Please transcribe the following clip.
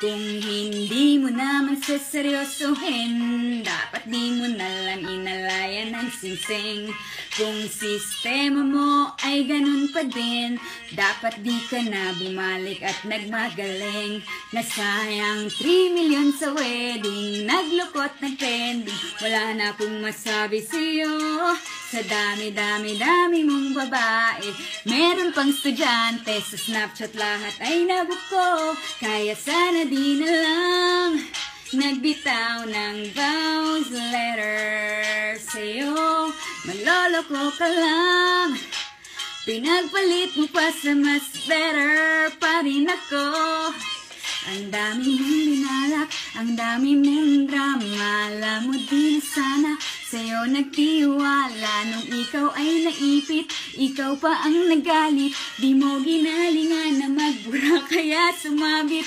Kung hindi mo naman seseryosohin Dapat di mo nalang inalayan ng singsing. Kung sistema mo ay ganun pa din Dapat di ka na bumalik at nagmagaling. Nasayang 3 million sa wedding Naglukot, nag-trending Wala na akong masabi sa'yo. Sa dami-dami-dami mong babae. Meron pang estudyante. Sa Snapchat lahat ay nabuko Kaya sana di na lang Nagbitaw ng vows letter Sa'yo. Maloloko ka lang. Pinagpalit mo pa sa mas better pa rin ako Ang dami mong binalak, ang dami mong drama. Alam mo din sana sa'yo nagtiwala. Nung ikaw ay naipit, ikaw pa ang nagalit. Di mo ginalingan na magbura kaya sumabit